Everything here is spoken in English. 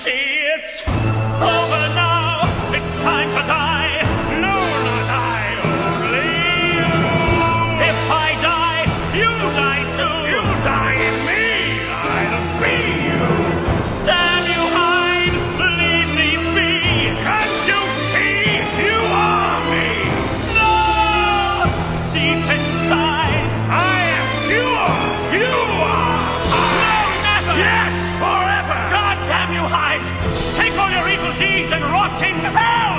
See it. Take all your evil deeds and rot in hell!